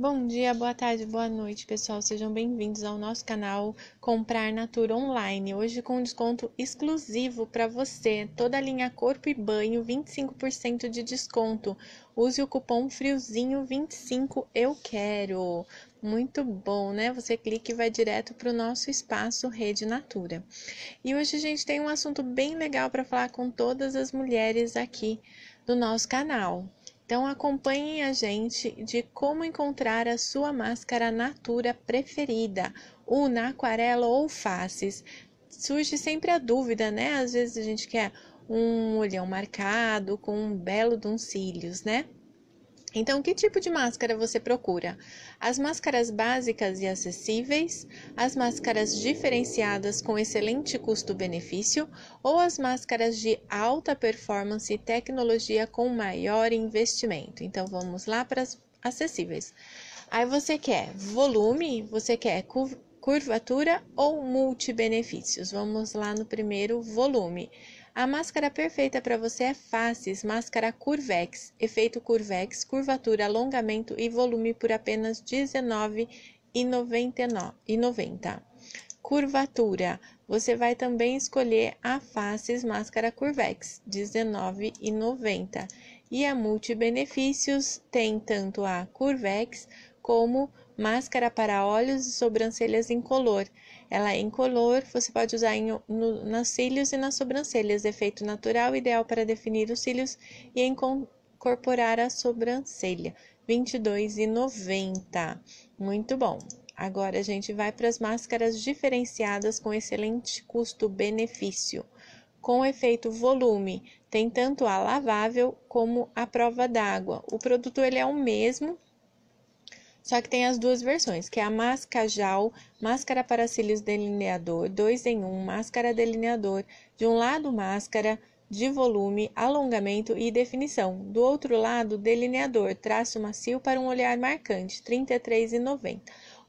Bom dia, boa tarde, boa noite, pessoal. Sejam bem-vindos ao nosso canal Comprar Natura Online. Hoje com desconto exclusivo para você. Toda a linha corpo e banho, 25% de desconto. Use o cupom friozinho25 eu quero. Muito bom, né? Você clica e vai direto para o nosso espaço Rede Natura. E hoje a gente tem um assunto bem legal para falar com todas as mulheres aqui do nosso canal. Então acompanhem a gente de como encontrar a sua máscara Natura preferida, una, aquarela ou faces. Surge sempre a dúvida, né? Às vezes a gente quer um olhão marcado com um belo de uns cílios, né? Então, que tipo de máscara você procura? As máscaras básicas e acessíveis, as máscaras diferenciadas com excelente custo-benefício ou as máscaras de alta performance e tecnologia com maior investimento? Então, vamos lá para as acessíveis. Aí você quer volume, você quer curvatura ou multibenefícios? Vamos lá no primeiro volume. A máscara perfeita para você é Faces, máscara Curvex, efeito Curvex, curvatura, alongamento e volume por apenas R$19,90. Curvatura, você vai também escolher a Faces Máscara Curvex, R$19,90. E a Multibenefícios tem tanto a Curvex como máscara para olhos e sobrancelhas incolor. Ela é incolor, você pode usar em, no, nas cílios e nas sobrancelhas. Efeito natural, ideal para definir os cílios e incorporar a sobrancelha. R$ 22,90. Muito bom. Agora a gente vai para as máscaras diferenciadas com excelente custo-benefício. Com efeito volume, tem tanto a lavável como a prova d'água. O produto ele é o mesmo, só que tem as duas versões, que é a Mascajal, máscara para cílios delineador, 2 em 1, um, máscara delineador, de um lado máscara de volume, alongamento e definição. Do outro lado, delineador, traço macio para um olhar marcante, R$ 33,90.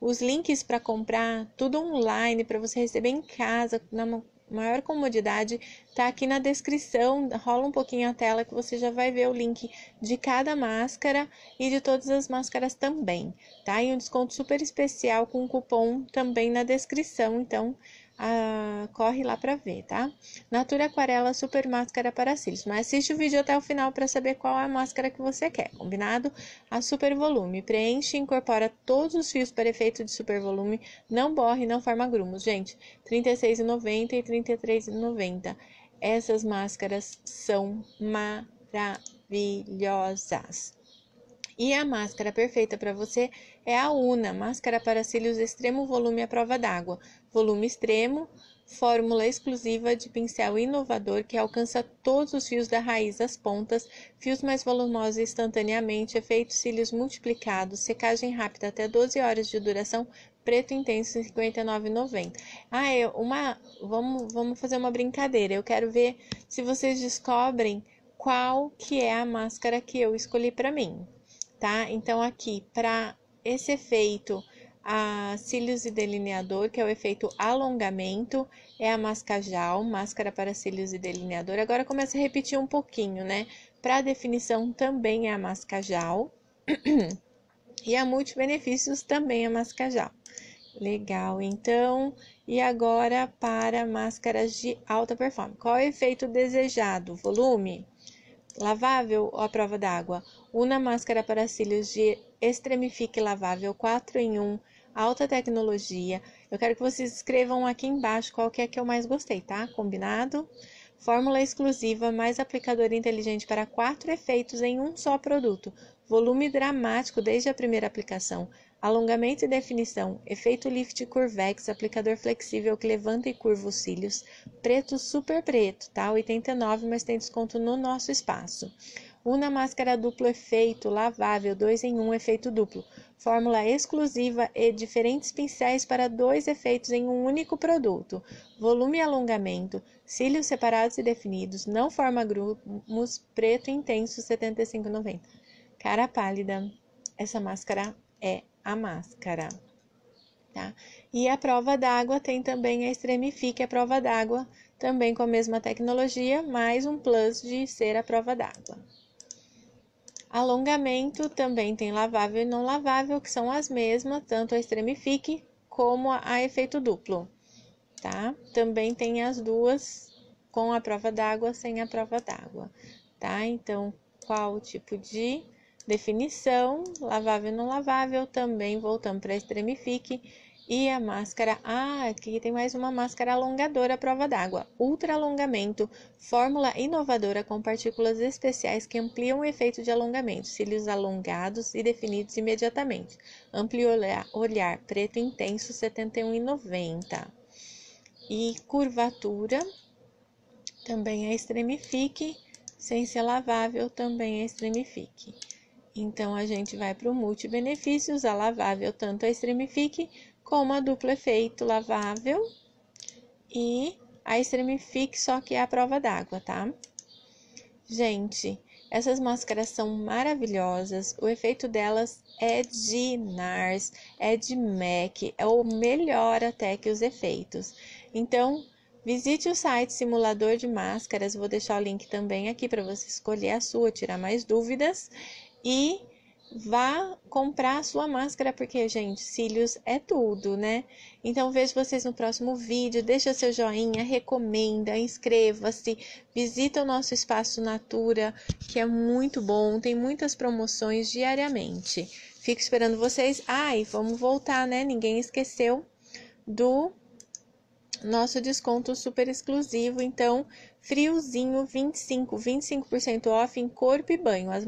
Os links para comprar, tudo online para você receber em casa, na maior comodidade, tá aqui na descrição. Rola um pouquinho a tela que você já vai ver o link de cada máscara e de todas as máscaras também, tá? E um desconto super especial com cupom também na descrição. Então, ah, corre lá para ver, tá? Natura Aquarela Super Máscara para Cílios. Mas assiste o vídeo até o final para saber qual é a máscara que você quer, combinado? A Super Volume. Preenche e incorpora todos os fios para efeito de super volume. Não borre, não forma grumos. Gente, R$ 36,90 e R$ 33,90. Essas máscaras são maravilhosas. E a máscara perfeita para você é a Una, máscara para cílios extremo volume à prova d'água. Volume extremo, fórmula exclusiva de pincel inovador que alcança todos os fios da raiz às pontas, fios mais volumosos instantaneamente, efeito cílios multiplicados, secagem rápida até 12 horas de duração, preto intenso R$ 59,90. Ah, eu, uma, vamos, vamos fazer uma brincadeira. Eu quero ver se vocês descobrem qual que é a máscara que eu escolhi para mim tá? Então, aqui, para esse efeito a cílios e delineador, que é o efeito alongamento, é a mascajal, máscara para cílios e delineador. Agora começa a repetir um pouquinho, né? Para definição também é a mascajal. e a multibenefícios também é a mascajal. Legal, então, e agora para máscaras de alta performance. Qual é o efeito desejado? Volume? Lavável ou à prova d'água? Una máscara para cílios de Extremifique Lavável 4 em 1, alta tecnologia. Eu quero que vocês escrevam aqui embaixo qual que é que eu mais gostei, tá? Combinado? Fórmula exclusiva mais aplicador inteligente para quatro efeitos em um só produto. Volume dramático desde a primeira aplicação. Alongamento e definição. Efeito lift curvex, aplicador flexível que levanta e curva os cílios. Preto super preto, tá? 89, mas tem desconto no nosso espaço. Una máscara duplo efeito, lavável, 2 em 1 um, efeito duplo. Fórmula exclusiva e diferentes pincéis para dois efeitos em um único produto. Volume e alongamento, cílios separados e definidos, não forma grumos, preto intenso, 75,90. Cara pálida, essa máscara é a máscara. Tá? E a prova d'água tem também a Extremifique, a prova d'água, também com a mesma tecnologia, mais um plus de ser a prova d'água. Alongamento também tem lavável e não lavável, que são as mesmas, tanto a Extremifique como a efeito duplo, tá? Também tem as duas com a prova d'água, sem a prova d'água, tá? Então, qual o tipo de definição? Lavável e não lavável, também voltamos para Extremifique e a máscara, ah, aqui tem mais uma máscara alongadora à prova d'água. Ultra alongamento, fórmula inovadora com partículas especiais que ampliam o efeito de alongamento. Cílios alongados e definidos imediatamente. Amplo olhar, olhar preto intenso, 71,90. E curvatura, também é extremifique. Sem ser lavável, também é extremifique. Então, a gente vai para o multibenefícios, a lavável tanto a extremifique como a duplo efeito lavável e a Extremifique, só que é a prova d'água, tá? Gente, essas máscaras são maravilhosas, o efeito delas é de NARS, é de MAC, é o melhor até que os efeitos. Então, visite o site Simulador de Máscaras, vou deixar o link também aqui para você escolher a sua, tirar mais dúvidas e vá comprar a sua máscara, porque, gente, cílios é tudo, né? Então, vejo vocês no próximo vídeo. Deixa seu joinha, recomenda, inscreva-se, visita o nosso espaço Natura, que é muito bom, tem muitas promoções diariamente. Fico esperando vocês. Ai, ah, vamos voltar, né? Ninguém esqueceu do nosso desconto super exclusivo. Então, friozinho 25, 25% off em corpo e banho. As